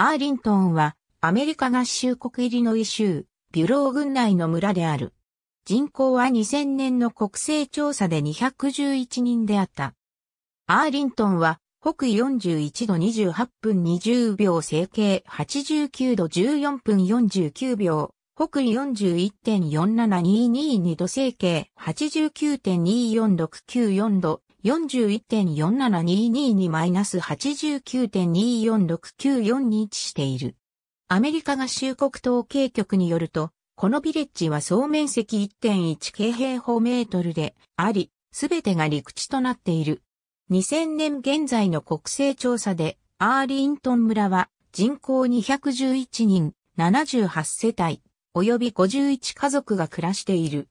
アーリントンはアメリカ合衆国イリノイ州ビュロー郡内の村である。人口は2000年の国勢調査で211人であった。アーリントンは北緯41度28分20秒整形89度14分49秒北緯41.47222度整形89.24694度41.47222-89.24694に位置している。アメリカ合衆国統計局によると、このビレッジは総面積1.1京平方メートルであり、すべてが陸地となっている。2000年現在の国勢調査で、アーリントン村は人口211人、78世帯、及び51家族が暮らしている。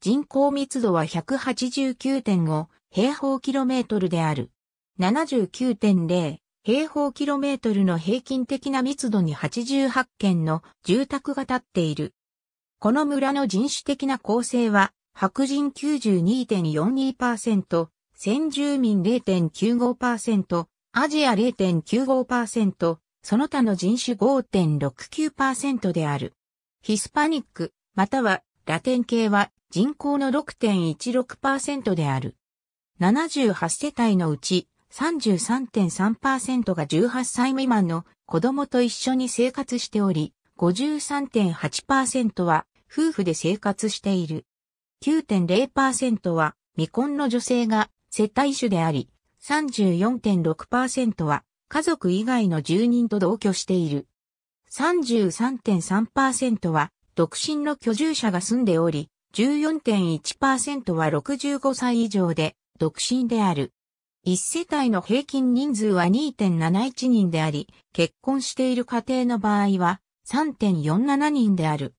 人口密度は189.5平方キロメートルである。79.0平方キロメートルの平均的な密度に88軒の住宅が建っている。この村の人種的な構成は、白人92.42%、先住民0.95%、アジア0.95%、その他の人種5.69%である。ヒスパニック、またはラテン系は人口の6.16%である。78世帯のうち33.3%が18歳未満の子供と一緒に生活しており、53.8%は夫婦で生活している。9.0%は未婚の女性が世帯主であり、34.6%は家族以外の住人と同居している。33.3%は独身の居住者が住んでおり、14.1%は65歳以上で独身である。一世帯の平均人数は2.71人であり、結婚している家庭の場合は3.47人である。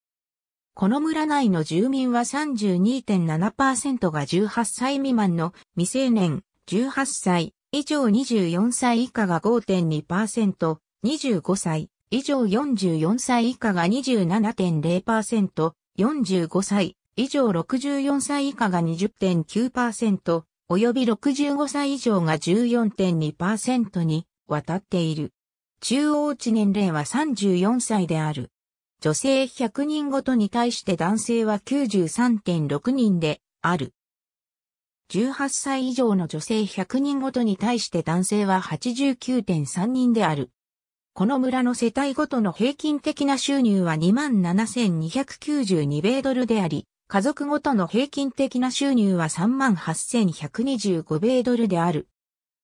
この村内の住民は32.7%が18歳未満の未成年、18歳以上24歳以下が5.2%、25歳以上44歳以下が27.0%、45歳以上64歳以下が20.9%、及び65歳以上が14.2%に渡っている。中央値年齢は34歳である。女性100人ごとに対して男性は93.6人である。18歳以上の女性100人ごとに対して男性は89.3人である。この村の世帯ごとの平均的な収入は27,292米ドルであり、家族ごとの平均的な収入は38,125米ドルである。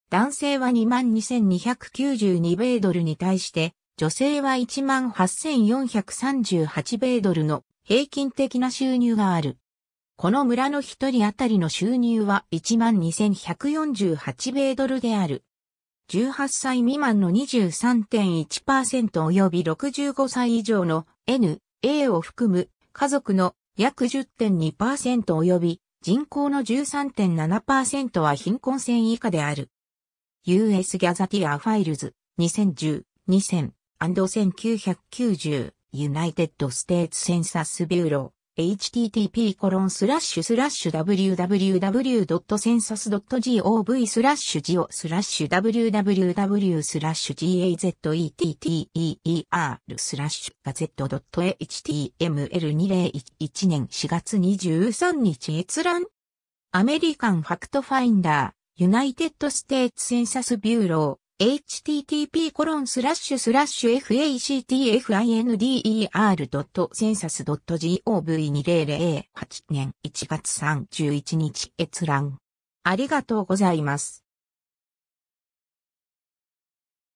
男性は22,292米ドルに対して、女性は18,438米ドルの平均的な収入がある。この村の一人当たりの収入は12,148米ドルである。18歳未満の23.1%及び65歳以上の N、A を含む家族の約10.2%及び人口の13.7%は貧困線以下である。US ギャザティアファイルズ2010、2000 1990 United States Census Bureau http コロンスラッシュスラッシュ www.census.gov スラッシュ geo スラッシュ www スラッシュ gazetteer スラッシュガゼット .html2011 年4月23日閲覧American FactFinder United States Census Bureau。Http コロンスラッシュスラッシュ factfinder.census.gov2008 年1月31日閲覧。ありがとうございます。